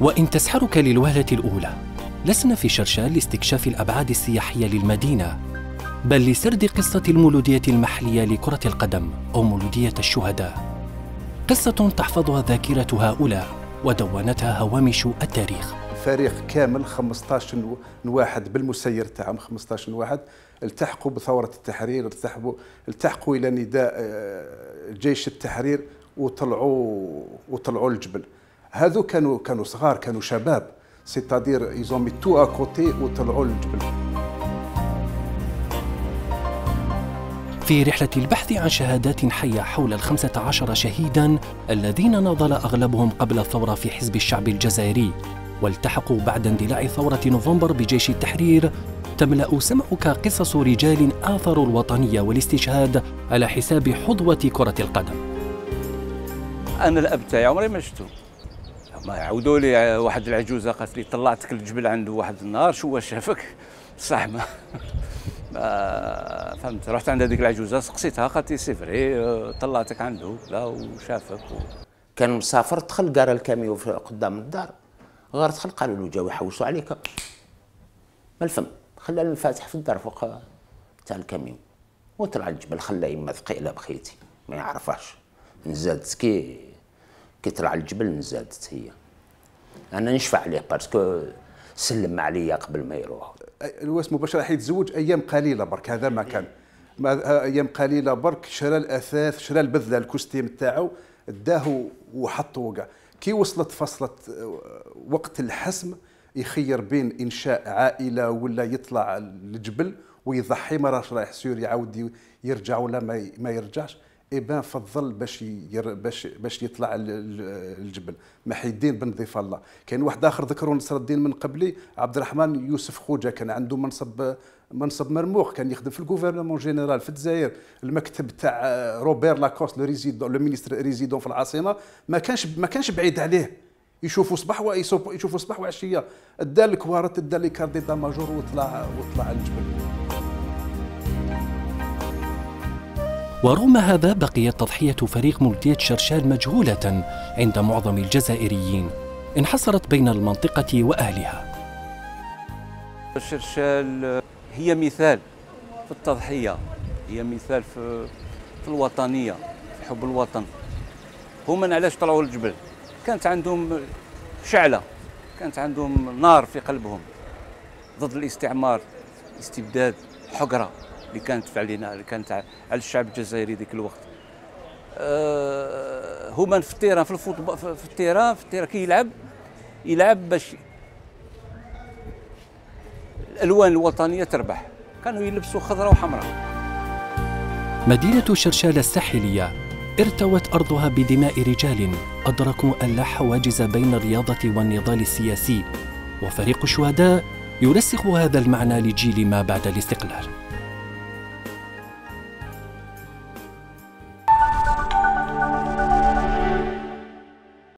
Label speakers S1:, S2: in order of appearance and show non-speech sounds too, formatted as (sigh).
S1: وإن تسحرك للوهلة الأولى لسنا في شرشال لاستكشاف الأبعاد السياحية للمدينة بل لسرد قصة المولودية المحلية لكرة القدم أو مولودية الشهداء. قصة تحفظها ذاكرة هؤلاء ودونتها هوامش التاريخ.
S2: فريق كامل 15 واحد بالمسير تاعهم 15 واحد التحقوا بثورة التحرير التحقوا التحقوا إلى نداء آه، جيش التحرير وطلعوا وطلعوا الجبل هذو كانوا كانوا صغار كانوا شباب. c'est-à-dire ils ont mis tout à côté وطلعوا للجبل
S1: في رحلة البحث عن شهادات حية حول الخمسة عشر شهيدا الذين ناضل أغلبهم قبل الثورة في حزب الشعب الجزائري والتحقوا بعد اندلاع ثورة نوفمبر بجيش التحرير تملأ سمعك قصص رجال آثروا الوطنية والاستشهاد على حساب حظوة كرة القدم.
S3: أنا الأب تاعي عمري ما شفته ما يعاودوا لي واحد العجوزة قالت لي طلعتك الجبل عنده واحد النهار شو شافك؟ صح (laughs) ما فهمت. رحت عند هذيك العجوزة سقسيتها قالت لي c'est vrai طلعتك عنده لا وشافك و...
S4: كان مسافر دخل قال الكاميو قدام الدار غير دخل قالوا له جاو يحوسوا عليك. ما الفم خلى المفاتح في الدار فوق تاع الكاميو وطلع الجبل خلى يما ثقيله بختي ما يعرفهاش. نزادت كي كي طلع الجبل نزادت هي. أنا نشفع عليه parce que سلم عليا قبل ما يروح.
S2: الواس مباشره حيتزوج أيام قليلة برك هذا ما كان. أيام قليلة برك شرى الأثاث شرى البذلة ال costume تاعو داه وحطه وقع. كي وصلت فصلت آه، وقت الحسم يخير بين إنشاء عائلة ولا يطلع للجبل ويضحي ما راش رايح سوريا يعاود يرجع ولا ما يرجعش. إبان فضل باش ير باش باش يطلع الجبل. محي الدين بن ضيف الله. كاين واحد آخر ذكروا نصر الدين من قبلي عبد الرحمن يوسف خوجه كان عنده منصب منصب مرموق كان يخدم في ال gouvernement général في الجزائر. المكتب تاع روبير لاكوست le résident le ministre résident في العاصمة ما كانش ما كانش بعيد عليه. يشوفوا صباح ويشوفوا صباح وعشية. دا الكوارت دا لي كارديتا ماجور وطلع وطلع الجبل.
S1: ورغم هذا بقيت تضحية فريق مولودية شرشال مجهولة عند معظم الجزائريين. انحصرت بين المنطقة وأهلها.
S3: شرشال هي مثال في التضحية هي مثال في, في الوطنية في حب الوطن. هما علاش طلعوا للجبل؟ كانت عندهم شعلة كانت عندهم نار في قلبهم ضد الاستعمار استبداد حقرة. اللي كانت علينا اللي كانت على الشعب الجزائري ذيك الوقت. أه هما في التيران في الفوتبول في التيران في التيران كي يلعب يلعب باش الألوان الوطنية تربح. كانوا يلبسوا خضراء وحمراء.
S1: مدينة شرشال الساحلية ارتوت أرضها بدماء رجال أدركوا أن لا حواجز بين الرياضة والنضال السياسي وفريق الشهداء يرسخ هذا المعنى لجيل ما بعد الاستقلال.